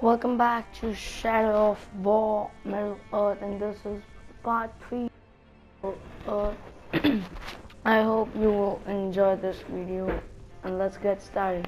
Welcome back to Shadow of War Middle Earth and this is part 3 Earth. I hope you will enjoy this video and let's get started.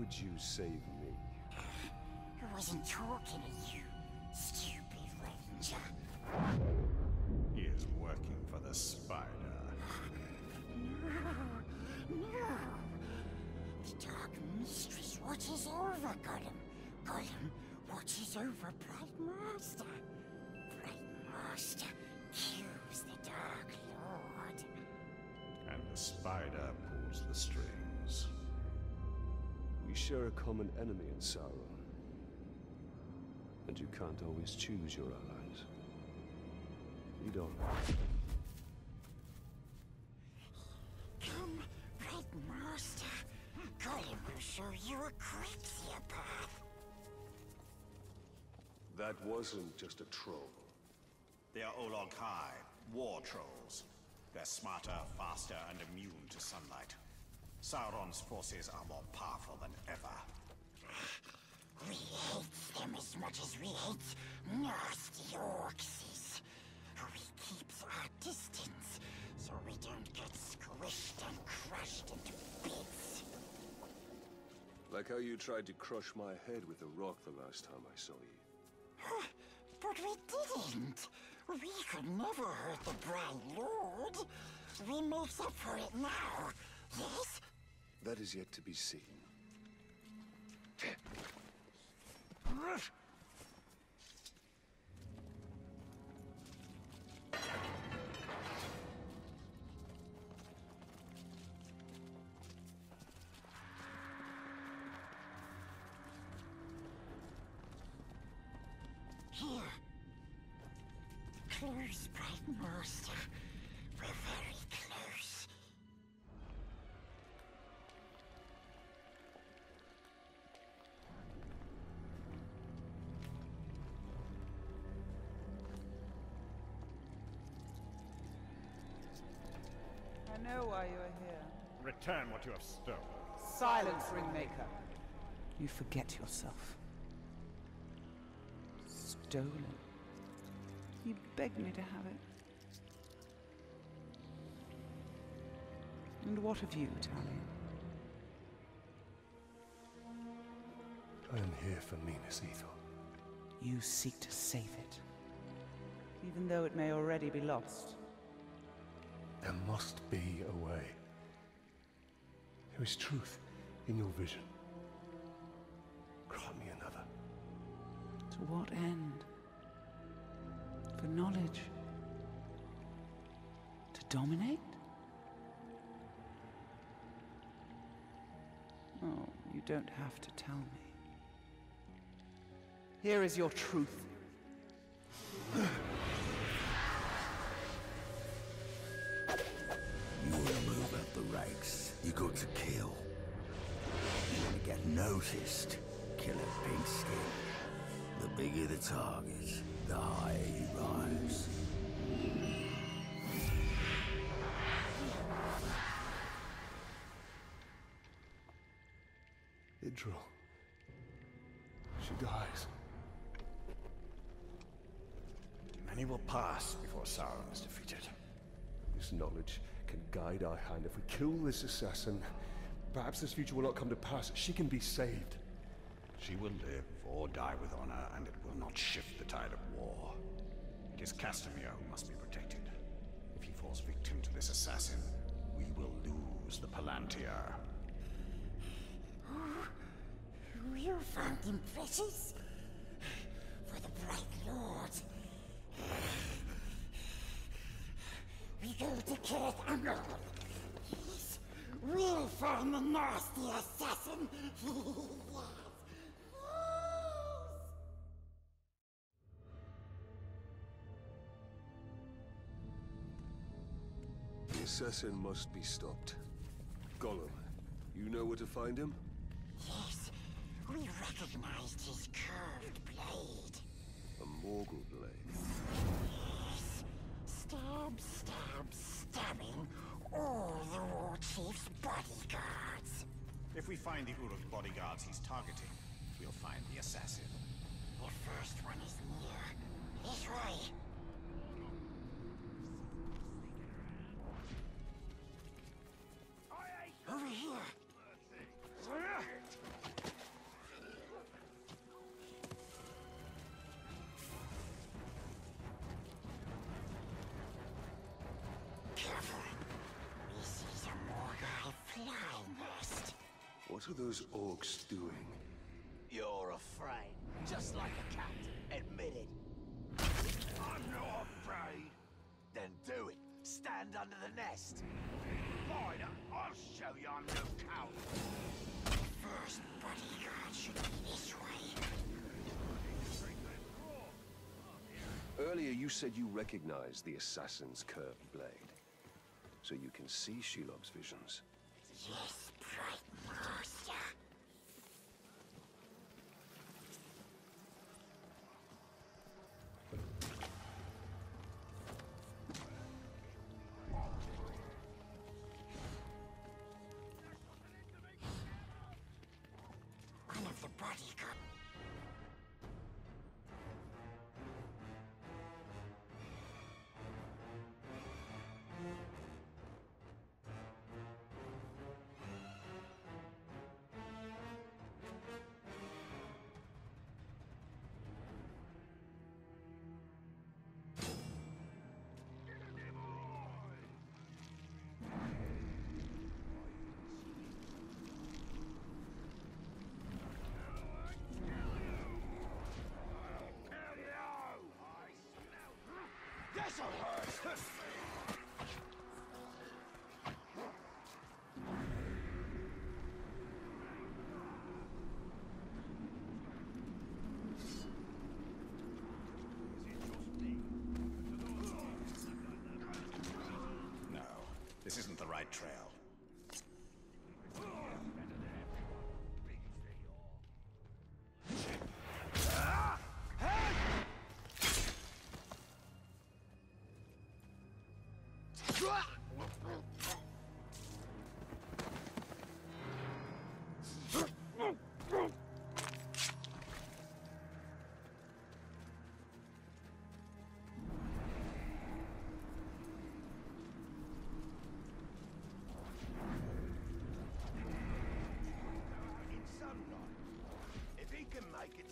Would you save me? I wasn't talking to you, stupid ranger. He is working for the spider. No, no. The Dark Mistress watches over Gollum. Gollum watches over Bright Master. Bright Master kills the Dark Lord. And the spider pulls the strings. We share a common enemy in Sauron. And you can't always choose your allies. Lead on. Come, Bright Master. Gollum will show you a quicker path. That wasn't just a troll. They are Olog-hai, war trolls. They're smarter, faster, and immune to sunlight. Sauron's forces are more powerful than ever. We hate them as much as we hate nasty orcs. We keeps our distance so we don't get squished and crushed into bits. Like how you tried to crush my head with a rock the last time I saw you. But we didn't. We could never hurt the Bright Lord. We makes up for it now. Yes? That is yet to be seen. Here. Close, Bright Master. Know why you are here. Return what you have stolen. Silence, Ringmaker. You forget yourself. Stolen. You begged me to have it. And what of you, Talion? I am here for Minas Ithil. You seek to save it. even though it may already be lost. There must be a way. There is truth in your vision. Grant me another. To what end? For knowledge? To dominate? Oh, you don't have to tell me. Here is your truth. Got to kill. You want to get noticed, kill a pink skin. The bigger the target, the higher you rise. Idril. She dies. Many will pass before Sauron is defeated. This knowledge can guide our hand. If we kill this assassin, perhaps this future will not come to pass. She can be saved. She will live or die with honor, and it will not shift the tide of war. It is Castamir who must be protected. If he falls victim to this assassin, we will lose the Palantir. You found him precious? For the Bright Lord. We go to Cirith Ungol. Yes, we'll find the nasty assassin. yes. The assassin must be stopped. Gollum, you know where to find him? Yes, we recognized his curved blade. A Morgul stab, stab, stabbing all the war chief's bodyguards. If we find the Uruk bodyguards he's targeting, we'll find the assassin. The first one is near. This way. What are those orcs doing? You're afraid, just like a cat. Admit it. I'm not afraid. Then do it. Stand under the nest. Fine, I'll show you I'm no coward. First bodyguard should be this way. Earlier you said you recognized the assassin's curved blade. So you can see Shelob's visions. Yes, bright this isn't the right trail.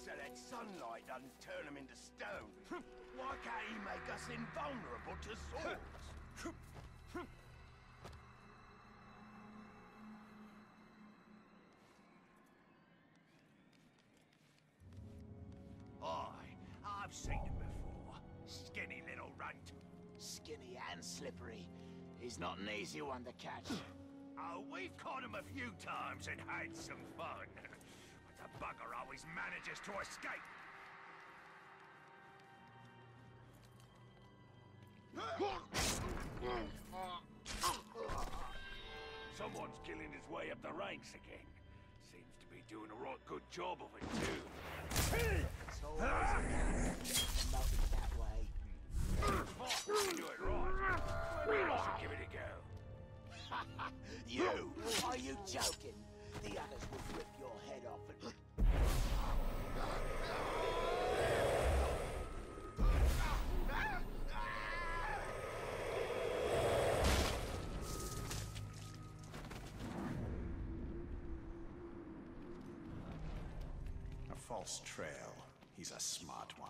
So that sunlight doesn't turn him into stone, why can't he make us invulnerable to swords. Skinny and slippery. He's not an easy one to catch. oh, we've caught him a few times and had some fun. But the bugger always manages to escape. Someone's killing his way up the ranks again. Seems to be doing a right good job of it, too. Joking? The others will rip your head off and... A false trail. He's a smart one.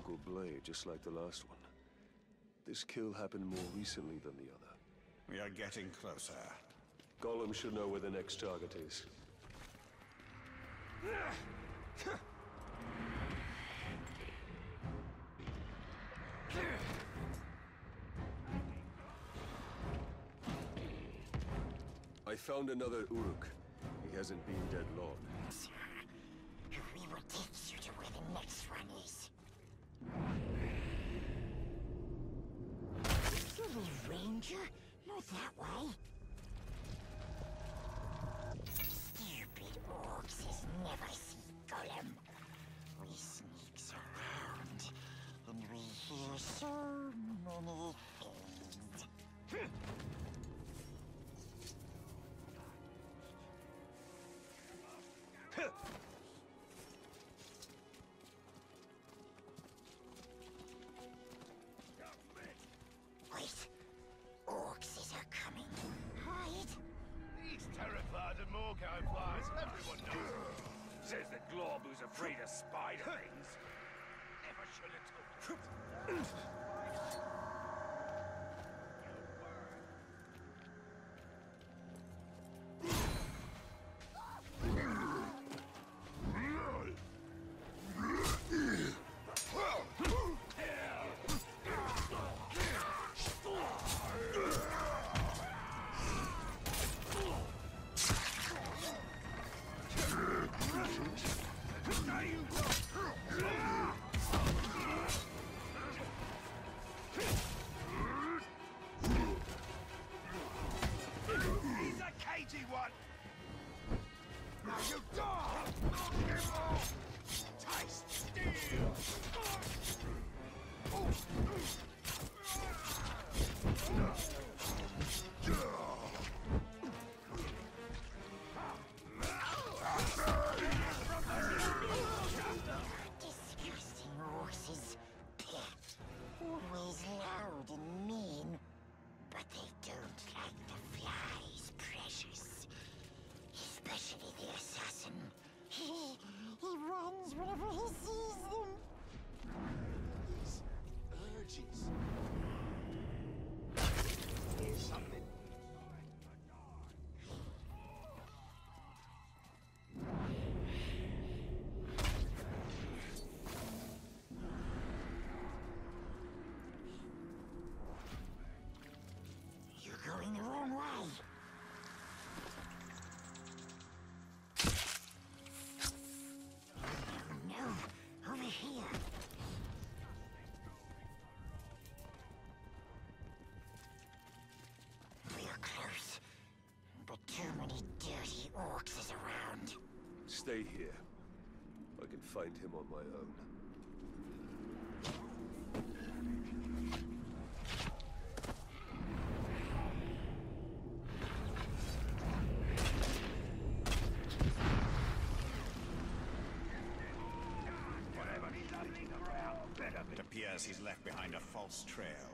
From Morgul blade, just like the last one. This kill happened more recently than the other. We are getting closer. Gollum should know where the next target is. I found another Uruk. He hasn't been dead long. Ranger? Not that way. Stupid orcs never seen Gollum. We sneaks around, and we hear so many things. Spiderlings. Never should have told him. Now you die! Stay here. I can find him on my own. It appears he's left behind a false trail.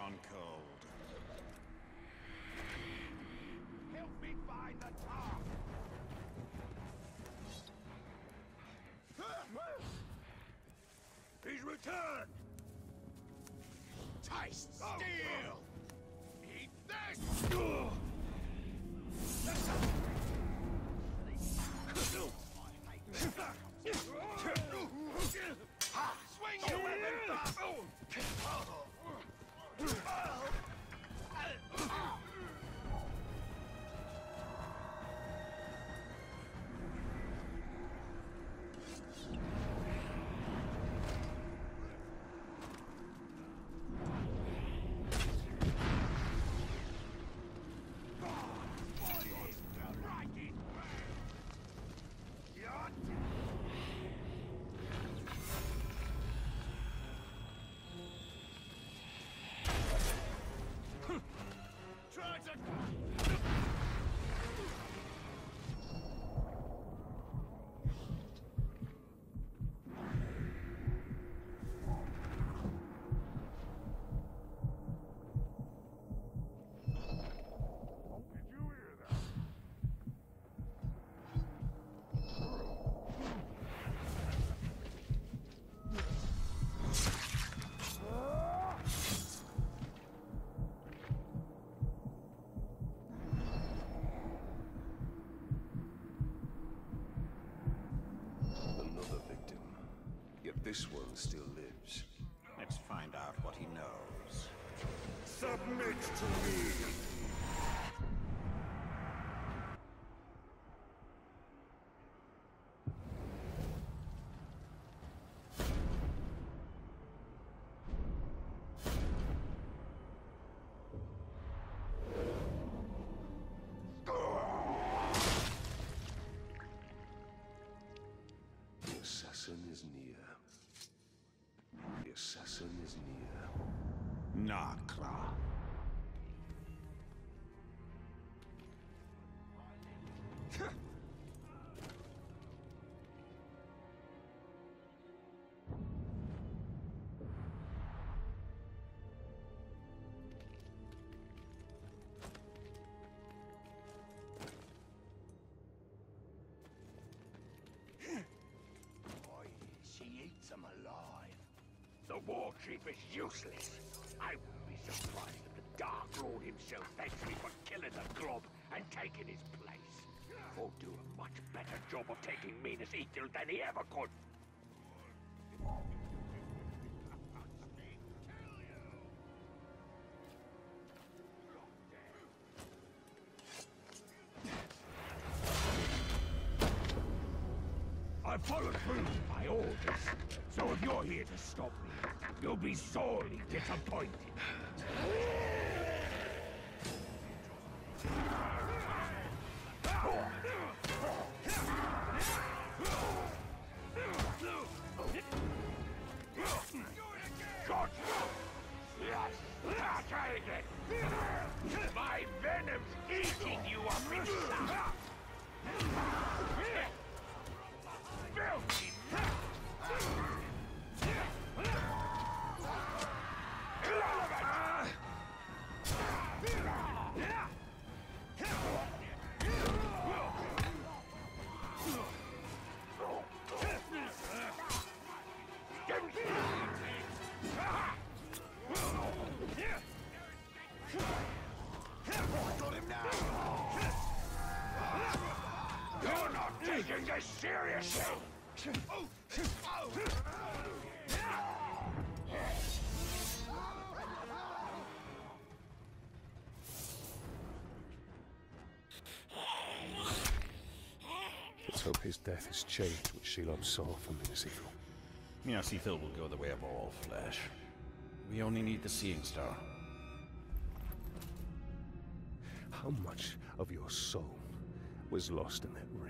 Gone cold. Help me find the top! He's returned! Taste oh. steel! This one still lives. Let's find out what he knows. Submit to me! The assassin is near. Boy, she eats them alive. The war chief is useless. I wouldn't be surprised if the Dark Lord himself thanks me for killing the Glob and taking his place. He'll do a much better job of taking Minas Ithil than he ever could. I followed through my orders. So if you're here to stop me, you'll be sorely disappointed. Seriously? Let's hope his death has changed what Shelob saw from Minas Ithil. Minas Ithil will go the way of all flesh. We only need the Seeing Star. How much of your soul was lost in that ring?